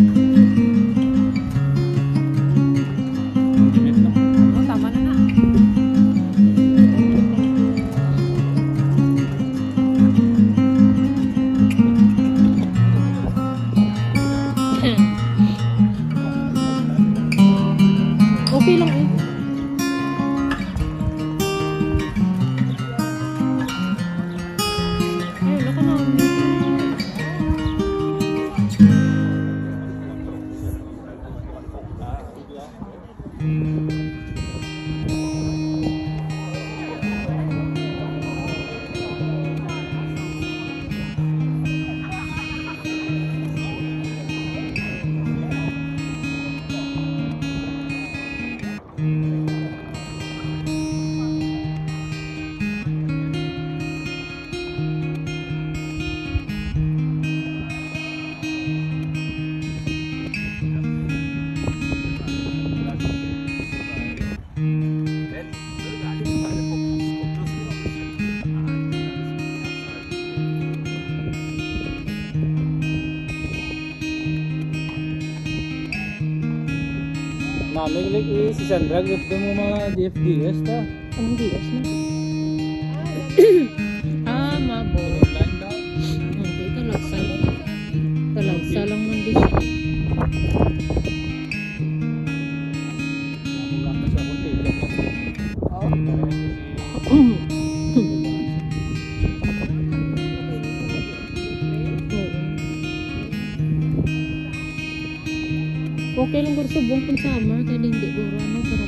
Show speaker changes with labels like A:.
A: Okay lang eh.
B: Namig like si Sandra, gito mo mga DFDS ta.
A: Anong DS na? Okay lang guro subong kung summer kaya hindi guro ano